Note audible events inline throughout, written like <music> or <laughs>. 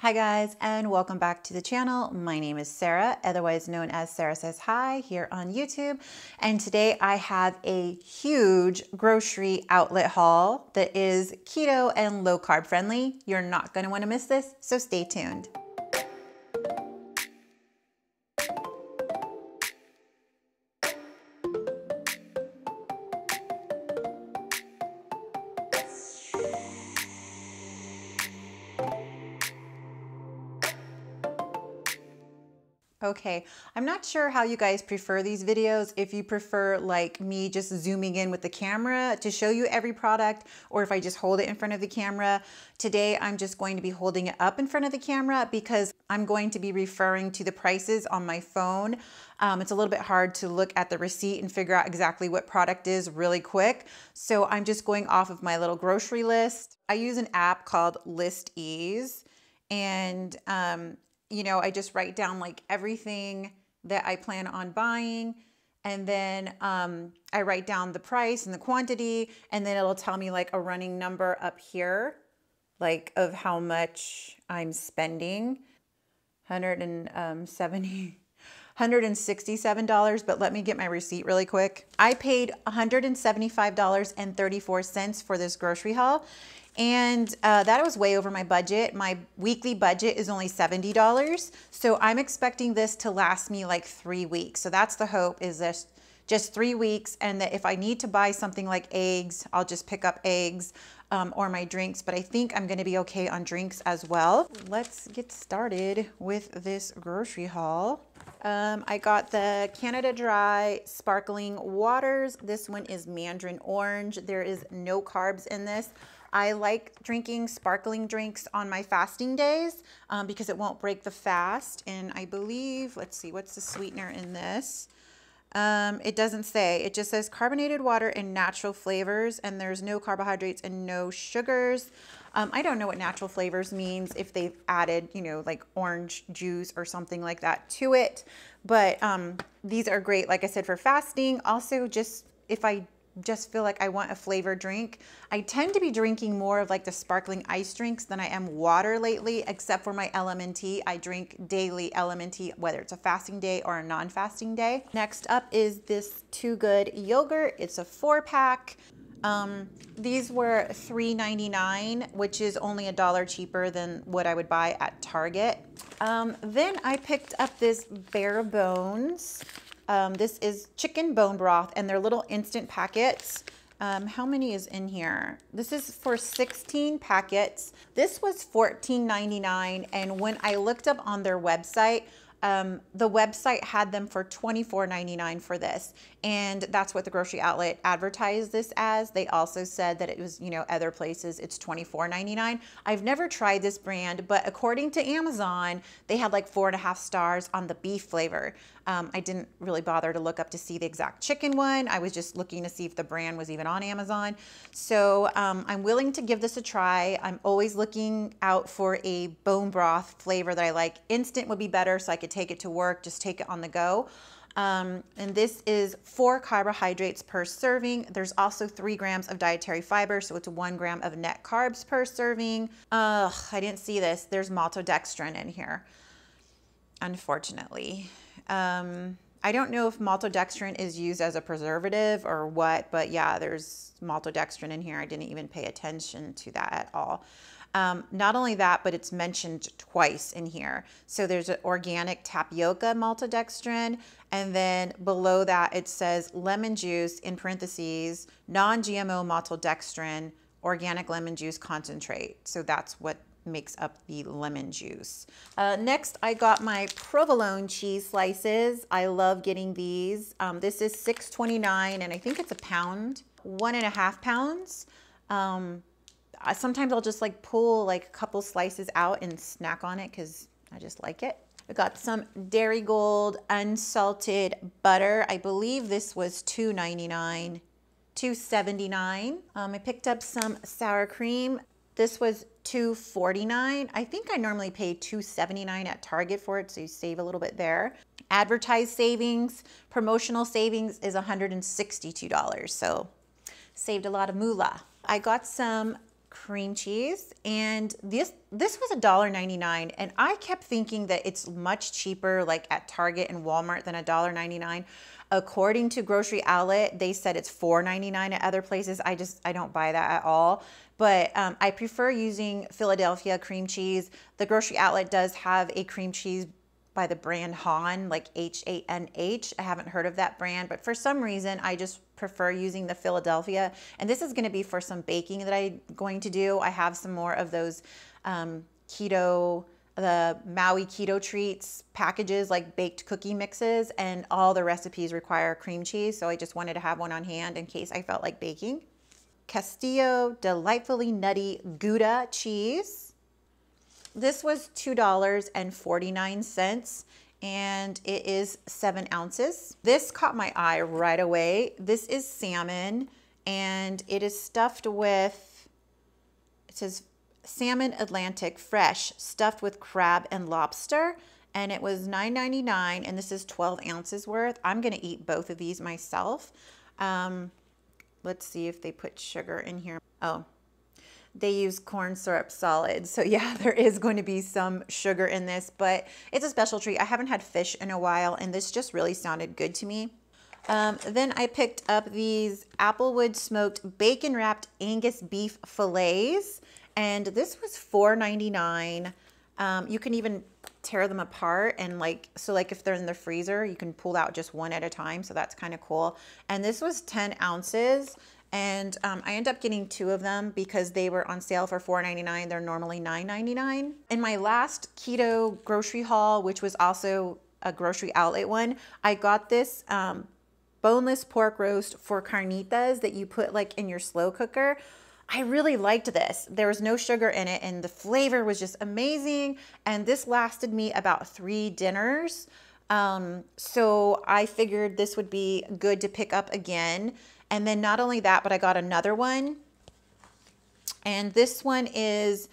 Hi guys and welcome back to the channel. My name is Sara, otherwise known as Sara Says Hi here on YouTube. And today I have a huge grocery outlet haul that is keto and low carb friendly. You're not gonna wanna miss this, so stay tuned. Okay, I'm not sure how you guys prefer these videos. If you prefer like me just zooming in with the camera to show you every product, or if I just hold it in front of the camera. Today, I'm just going to be holding it up in front of the camera because I'm going to be referring to the prices on my phone. Um, it's a little bit hard to look at the receipt and figure out exactly what product is really quick. So I'm just going off of my little grocery list. I use an app called List Ease and um, you know, I just write down like everything that I plan on buying. And then um, I write down the price and the quantity, and then it'll tell me like a running number up here, like of how much I'm spending. 170 $167, but let me get my receipt really quick. I paid $175.34 for this grocery haul. And uh, that was way over my budget. My weekly budget is only $70. So I'm expecting this to last me like three weeks. So that's the hope is this just three weeks. And that if I need to buy something like eggs, I'll just pick up eggs um, or my drinks. But I think I'm gonna be okay on drinks as well. Let's get started with this grocery haul. Um, I got the Canada Dry Sparkling Waters. This one is Mandarin Orange. There is no carbs in this. I like drinking sparkling drinks on my fasting days um, because it won't break the fast. And I believe, let's see, what's the sweetener in this? Um, it doesn't say. It just says carbonated water and natural flavors, and there's no carbohydrates and no sugars. Um, I don't know what natural flavors means if they've added, you know, like orange juice or something like that to it. But um, these are great, like I said, for fasting. Also, just if I just feel like I want a flavored drink. I tend to be drinking more of like the sparkling ice drinks than I am water lately, except for my LMNT. I drink daily LMNT, whether it's a fasting day or a non-fasting day. Next up is this Too Good yogurt. It's a four pack. Um, these were $3.99, which is only a dollar cheaper than what I would buy at Target. Um, then I picked up this Bare Bones um, this is chicken bone broth and they're little instant packets. Um, how many is in here? This is for 16 packets. This was $14.99 and when I looked up on their website, um, the website had them for $24.99 for this. And that's what the grocery outlet advertised this as. They also said that it was, you know, other places it's $24.99. I've never tried this brand, but according to Amazon, they had like four and a half stars on the beef flavor. Um, I didn't really bother to look up to see the exact chicken one. I was just looking to see if the brand was even on Amazon. So um, I'm willing to give this a try. I'm always looking out for a bone broth flavor that I like. Instant would be better so I could take it to work, just take it on the go. Um, and this is four carbohydrates per serving. There's also three grams of dietary fiber, so it's one gram of net carbs per serving. Ugh, I didn't see this. There's maltodextrin in here, unfortunately. Um, I don't know if maltodextrin is used as a preservative or what, but yeah, there's maltodextrin in here. I didn't even pay attention to that at all. Um, not only that, but it's mentioned twice in here. So there's an organic tapioca maltodextrin, and then below that it says lemon juice in parentheses, non-GMO maltodextrin, organic lemon juice concentrate. So that's what makes up the lemon juice. Uh, next, I got my provolone cheese slices. I love getting these. Um, this is $6.29 and I think it's a pound, one and a half pounds. Um, sometimes I'll just like pull like a couple slices out and snack on it because I just like it. I got some Darigold unsalted butter. I believe this was $2.99, $2.79. Um, I picked up some sour cream. This was $2.49. I think I normally pay $2.79 at Target for it, so you save a little bit there. Advertised savings, promotional savings is $162, so saved a lot of moolah. I got some cream cheese and this this was $1.99 and I kept thinking that it's much cheaper like at Target and Walmart than $1.99. According to Grocery Outlet, they said it's $4.99 at other places. I just I don't buy that at all. But um, I prefer using Philadelphia cream cheese. The Grocery Outlet does have a cream cheese by the brand Han, like H A N H. I haven't heard of that brand, but for some reason, I just prefer using the Philadelphia. And this is going to be for some baking that I'm going to do. I have some more of those um, keto, the Maui keto treats packages, like baked cookie mixes, and all the recipes require cream cheese. So I just wanted to have one on hand in case I felt like baking. Castello Delightfully Nutty Gouda cheese. This was $2.49 and it is seven ounces. This caught my eye right away. This is salmon and it is stuffed with, it says salmon Atlantic fresh, stuffed with crab and lobster. And it was $9.99 and this is 12 ounces worth. I'm gonna eat both of these myself. Um, let's see if they put sugar in here. Oh, they use corn syrup solid. So yeah, <laughs> there is going to be some sugar in this, but it's a special treat. I haven't had fish in a while and this just really sounded good to me. Um, then I picked up these Applewood smoked bacon wrapped Angus beef fillets and this was $4.99. Um, you can even tear them apart and like, so like if they're in the freezer, you can pull out just one at a time. So that's kind of cool. And this was 10 ounces and um, I end up getting two of them because they were on sale for $4.99. They're normally $9.99. In my last keto grocery haul, which was also a grocery outlet one, I got this um, boneless pork roast for carnitas that you put like in your slow cooker. I really liked this. There was no sugar in it and the flavor was just amazing. And this lasted me about three dinners. Um, so I figured this would be good to pick up again. And then not only that, but I got another one. And this one is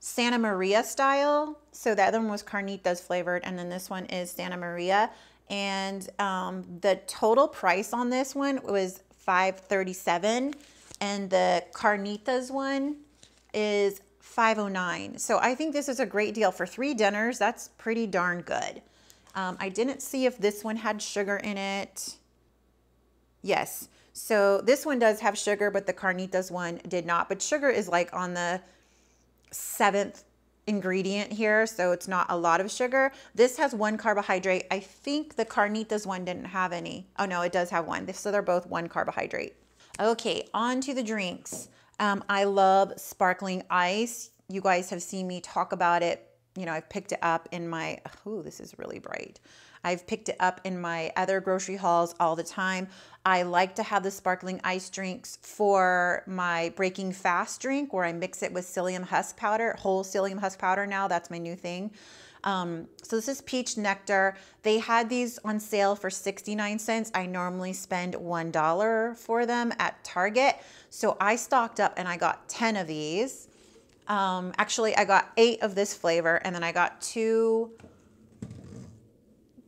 Santa Maria style. So the other one was carnitas flavored. And then this one is Santa Maria. And um, the total price on this one was 537 and the carnitas one is 509 so i think this is a great deal for three dinners that's pretty darn good um, i didn't see if this one had sugar in it yes so this one does have sugar, but the carnitas one did not. But sugar is like on the seventh ingredient here, so it's not a lot of sugar. This has one carbohydrate. I think the carnitas one didn't have any. Oh no, it does have one. So they're both one carbohydrate. Okay, on to the drinks. Um, I love sparkling ice. You guys have seen me talk about it. You know, I've picked it up in my, oh, this is really bright. I've picked it up in my other grocery hauls all the time. I like to have the sparkling ice drinks for my breaking fast drink where I mix it with psyllium husk powder, whole psyllium husk powder now. That's my new thing. Um, so this is peach nectar. They had these on sale for 69 cents. I normally spend $1 for them at Target. So I stocked up and I got 10 of these. Um, actually, I got eight of this flavor and then I got two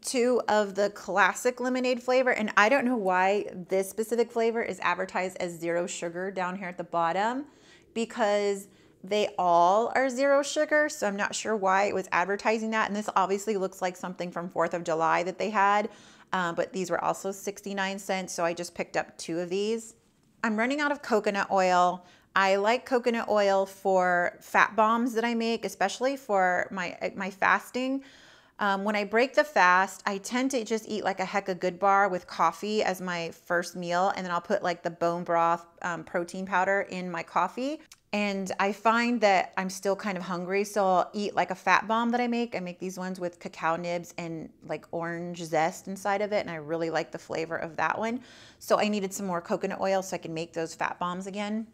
two of the classic lemonade flavor. And I don't know why this specific flavor is advertised as zero sugar down here at the bottom because they all are zero sugar. So I'm not sure why it was advertising that. And this obviously looks like something from 4th of July that they had. Um, but these were also 69 cents. So I just picked up two of these. I'm running out of coconut oil. I like coconut oil for fat bombs that I make, especially for my, my fasting. Um, when I break the fast, I tend to just eat like a Hecka Good bar with coffee as my first meal, and then I'll put like the bone broth um, protein powder in my coffee. And I find that I'm still kind of hungry, so I'll eat like a fat bomb that I make. I make these ones with cacao nibs and like orange zest inside of it, and I really like the flavor of that one. So I needed some more coconut oil so I can make those fat bombs again.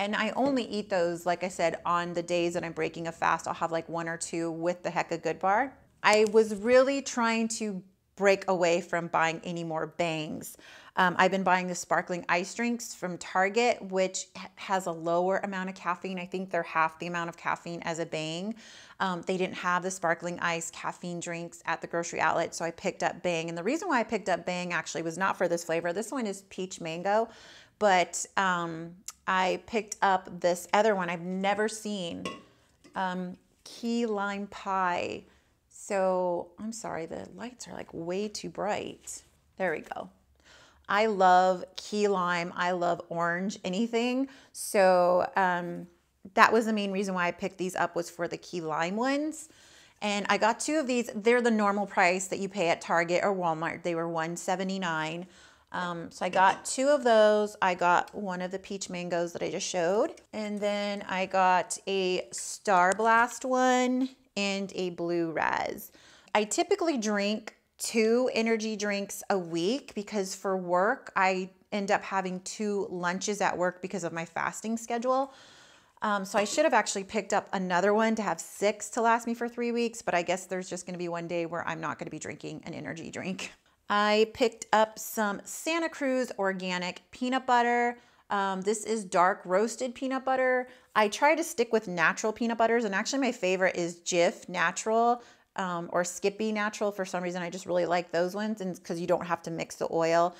And I only eat those, like I said, on the days that I'm breaking a fast. I'll have like one or two with the Hecka Good bar. I was really trying to break away from buying any more bangs. Um, I've been buying the sparkling ice drinks from Target, which has a lower amount of caffeine. I think they're half the amount of caffeine as a bang. Um, they didn't have the sparkling ice caffeine drinks at the grocery outlet, so I picked up Bang. And the reason why I picked up Bang actually was not for this flavor. This one is peach mango, But um, I picked up this other one I've never seen, um, key lime pie. So I'm sorry, the lights are like way too bright. There we go. I love key lime. I love orange, anything. So um, that was the main reason why I picked these up was for the key lime ones. And I got two of these. They're the normal price that you pay at Target or Walmart. They were 179. Um, so I got two of those. I got one of the peach mangoes that I just showed. And then I got a Star Blast one and a Blue Raz. I typically drink two energy drinks a week because for work, I end up having two lunches at work because of my fasting schedule. Um, so I should have actually picked up another one to have six to last me for three weeks, but I guess there's just gonna be one day where I'm not gonna be drinking an energy drink. <laughs> I picked up some Santa Cruz organic peanut butter. Um, this is dark roasted peanut butter. I try to stick with natural peanut butters, and actually my favorite is Jif Natural um, or Skippy Natural. For some reason, I just really like those ones, and because you don't have to mix the oil.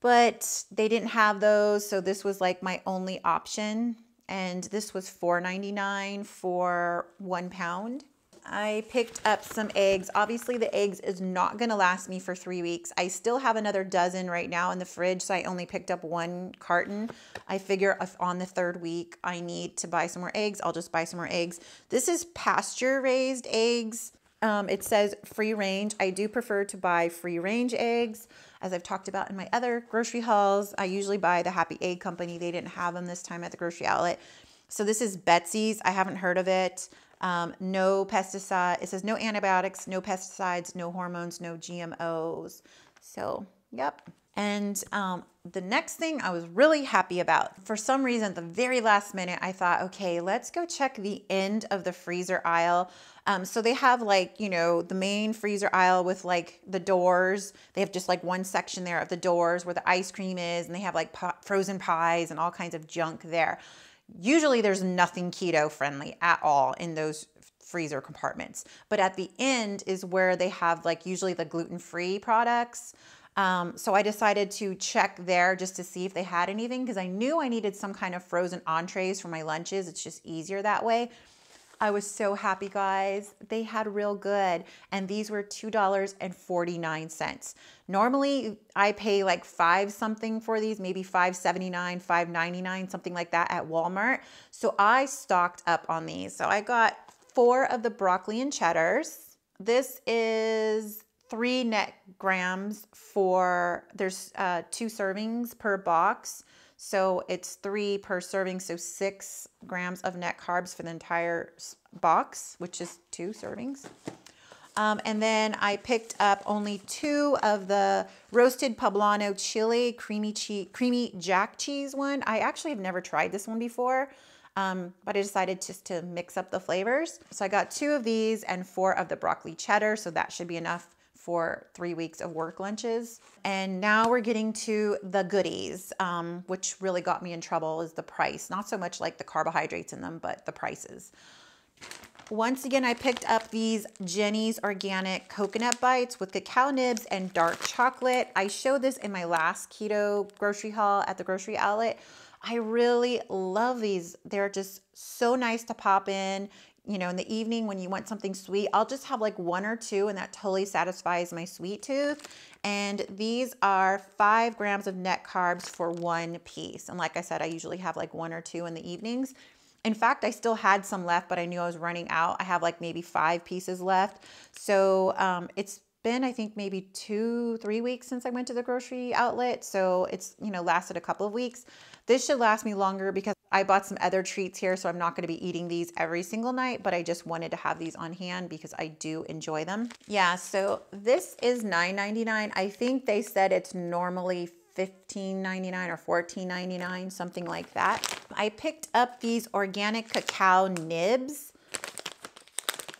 But they didn't have those, so this was like my only option. And this was $4.99 for one pound. I picked up some eggs. Obviously the eggs is not gonna last me for three weeks. I still have another dozen right now in the fridge, so I only picked up one carton. I figure if on the third week I need to buy some more eggs, I'll just buy some more eggs. This is pasture raised eggs. Um, it says free range. I do prefer to buy free range eggs. As I've talked about in my other grocery hauls, I usually buy the Happy Egg Company. They didn't have them this time at the grocery outlet. So this is Betsy's. I haven't heard of it. Um, no pesticide. It says no antibiotics, no pesticides, no hormones, no GMOs. So, yep. And um, the next thing I was really happy about, for some reason, the very last minute, I thought, okay, let's go check the end of the freezer aisle. Um, so they have like, you know, the main freezer aisle with like the doors. They have just like one section there of the doors where the ice cream is, and they have like frozen pies and all kinds of junk there. Usually there's nothing keto friendly at all in those freezer compartments. But at the end is where they have like usually the gluten-free products. Um, so I decided to check there just to see if they had anything because I knew I needed some kind of frozen entrees for my lunches. It's just easier that way. I was so happy, guys. They had real good. And these were $2.49. Normally, I pay like five something for these, maybe $5.79, $5.99, something like that at Walmart. So I stocked up on these. So I got four of the broccoli and cheddars. This is three net grams for, there's uh, two servings per box. So it's three per serving, so six grams of net carbs for the entire box, which is two servings. Um, and then I picked up only two of the roasted poblano chili creamy cheese, creamy jack cheese one. I actually have never tried this one before, um, but I decided just to mix up the flavors. So I got two of these and four of the broccoli cheddar, so that should be enough for three weeks of work lunches. And now we're getting to the goodies, um, which really got me in trouble is the price. Not so much like the carbohydrates in them, but the prices. Once again, I picked up these Jennies Organic Coconut Bites with cacao nibs and dark chocolate. I showed this in my last keto grocery haul at the grocery outlet. I really love these. They're just so nice to pop in you know, in the evening when you want something sweet, I'll just have like one or two and that totally satisfies my sweet tooth. And these are five grams of net carbs for one piece. And like I said, I usually have like one or two in the evenings. In fact, I still had some left, but I knew I was running out. I have like maybe five pieces left. So um, it's been, I think, maybe two, three weeks since I went to the grocery outlet. So it's, you know, lasted a couple of weeks. This should last me longer because I bought some other treats here, so I'm not gonna be eating these every single night, but I just wanted to have these on hand because I do enjoy them. Yeah, so this is $9.99. I think they said it's normally $15.99 or $14.99, something like that. I picked up these organic cacao nibs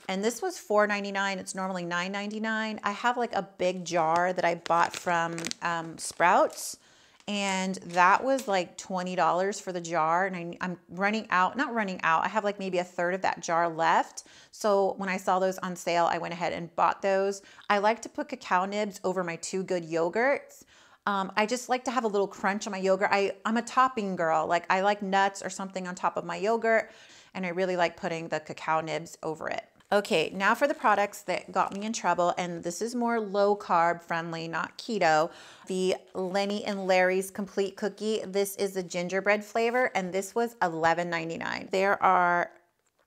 and this was $4.99. It's normally $9.99. I have like a big jar that I bought from um, Sprouts and that was like $20 for the jar and I, am running out not running out i have like maybe a third of that jar left so when i saw those on sale i went ahead and bought those i like to put cacao nibs over my Too Good yogurts Um, I just like to have a little crunch on my yogurt. I, I'm a topping girl. Like I like nuts or something on top of my yogurt. And I really like putting the cacao nibs over it. Okay, now for the products that got me in trouble, and this is more low carb friendly, not keto. The Lenny and Larry's Complete Cookie. This is the gingerbread flavor, and this was $11.99. There are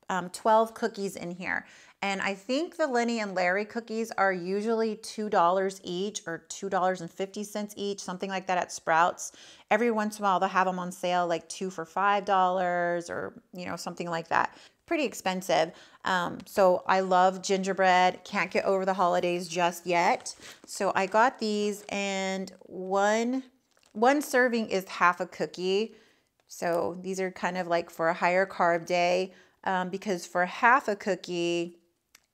um, 12 cookies in here. And I think the Lenny and Larry cookies are usually $2 each or $2.50 each, something like that at Sprouts. Every once in a while, they'll have them on sale like two for $5 or, you know, something like that pretty expensive. Um, so I love gingerbread. Can't get over the holidays just yet. So I got these and one, one serving is half a cookie. So these are kind of like for a higher carb day um, because for half a cookie,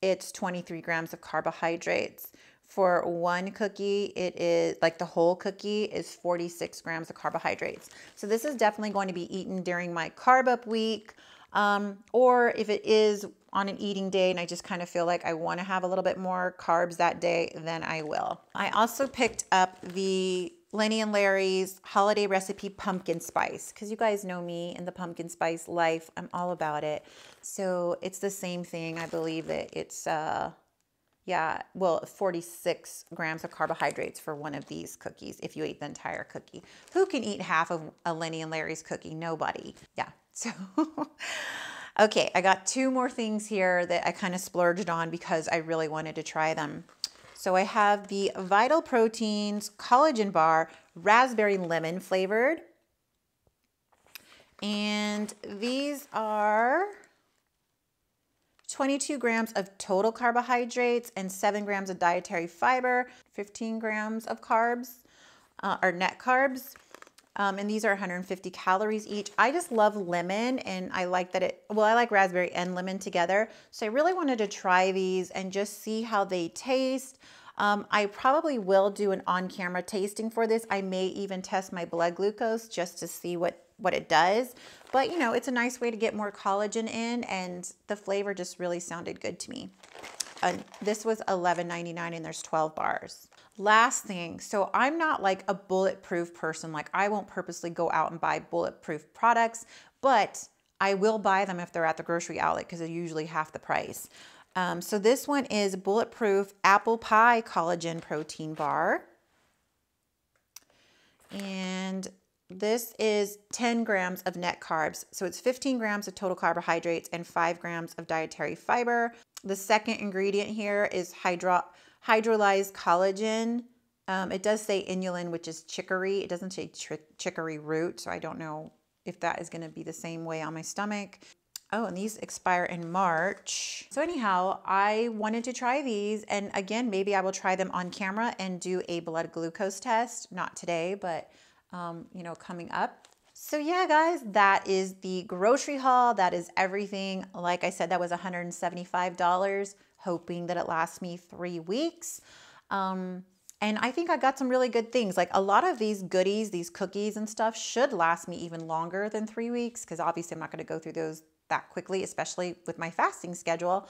it's 23 grams of carbohydrates. For one cookie, it is like the whole cookie is 46 grams of carbohydrates. So this is definitely going to be eaten during my carb up week. Um, or if it is on an eating day and I just kind of feel like I want to have a little bit more carbs that day, then I will. I also picked up the Lenny and Larry's holiday recipe pumpkin spice because you guys know me in the pumpkin spice life. I'm all about it. So it's the same thing. I believe that it's, uh, yeah, well, 46 grams of carbohydrates for one of these cookies if you ate the entire cookie. Who can eat half of a Lenny and Larry's cookie? Nobody. Yeah, so, <laughs> okay, I got two more things here that I kind of splurged on because I really wanted to try them. So I have the Vital Proteins Collagen Bar Raspberry Lemon flavored. And these are 22 grams of total carbohydrates and 7 grams of dietary fiber, 15 grams of carbs, uh, or net carbs. Um, and these are 150 calories each. I just love lemon and I like that it, well, I like raspberry and lemon together. So I really wanted to try these and just see how they taste. Um, I probably will do an on-camera tasting for this. I may even test my blood glucose just to see what, what it does. But you know, it's a nice way to get more collagen in and the flavor just really sounded good to me. Uh, this was $11.99 and there's 12 bars. Last thing, so I'm not like a bulletproof person. Like I won't purposely go out and buy bulletproof products, but I will buy them if they're at the grocery outlet because they're usually half the price. Um, so this one is Bulletproof Apple Pie Collagen Protein Bar. And this is 10 grams of net carbs. So it's 15 grams of total carbohydrates and 5 grams of dietary fiber. The second ingredient here is hydro hydrolyzed collagen. Um, it does say inulin, which is chicory. It doesn't say chicory root, so I don't know if that is going to be the same way on my stomach. Oh, and these expire in March. So anyhow, I wanted to try these. And again, maybe I will try them on camera and do a blood glucose test. Not today, but um, you know, coming up. So yeah, guys, that is the grocery haul. That is everything. Like I said, that was $175 hoping that it lasts me three weeks. Um, and I think I got some really good things. Like a lot of these goodies, these cookies and stuff should last me even longer than three weeks because obviously I'm not going to go through those that quickly, especially with my fasting schedule.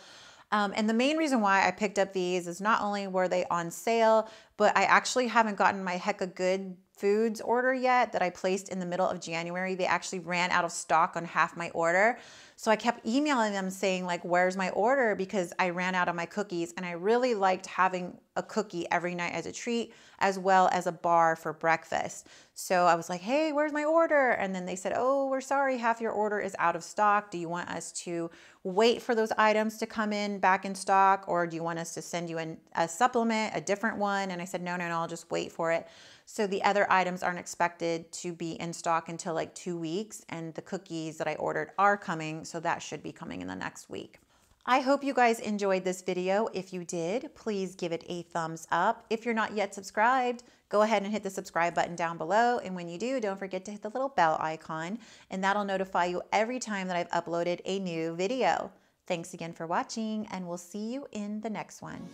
Um, and the main reason why I picked up these is not only were they on sale, but I actually haven't gotten my Hecka Good Foods order yet that I placed in the middle of January. They actually ran out of stock on half my order. So I kept emailing them saying like, where's my order? Because I ran out of my cookies and I really liked having a cookie every night as a treat as well as a bar for breakfast. So I was like, hey, where's my order? And then they said, oh, we're sorry, half your order is out of stock. Do you want us to wait for those items to come in back in stock or do you want us to send you in a supplement, a different one? And I said, no, no, no, I'll just wait for it. So the other items aren't expected to be in stock until like two weeks and the cookies that I ordered are coming. So that should be coming in the next week. I hope you guys enjoyed this video. If you did, please give it a thumbs up. If you're not yet subscribed, go ahead and hit the subscribe button down below. And when you do, don't forget to hit the little bell icon and that'll notify you every time that I've uploaded a new video. Thanks again for watching and we'll see you in the next one.